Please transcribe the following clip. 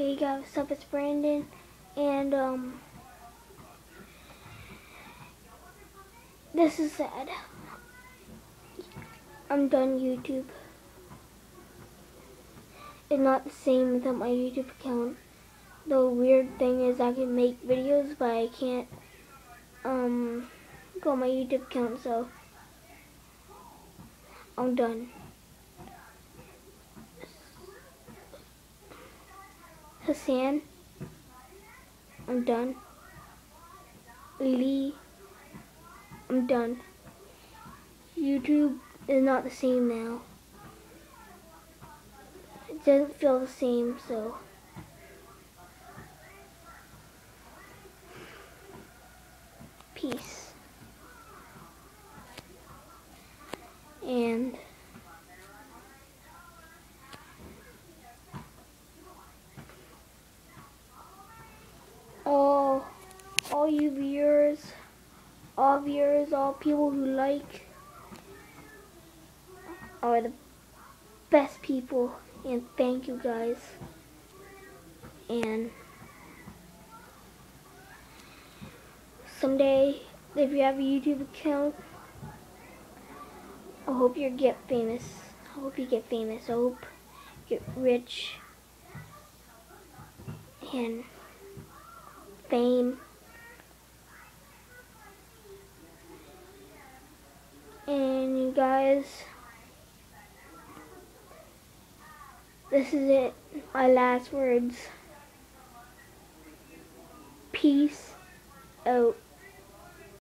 Hey guys, what's up? It's Brandon, and um, this is sad. I'm done YouTube. It's not the same without my YouTube account. The weird thing is I can make videos, but I can't um go on my YouTube account, so I'm done. Hassan, I'm done. Lee, I'm done. YouTube is not the same now. It doesn't feel the same, so. Peace. And all all you viewers, all viewers, all people who like are the best people and thank you guys. And someday if you have a YouTube account, I hope you get famous. I hope you get famous. I hope you get rich and fame. And you guys, this is it. My last words. Peace out.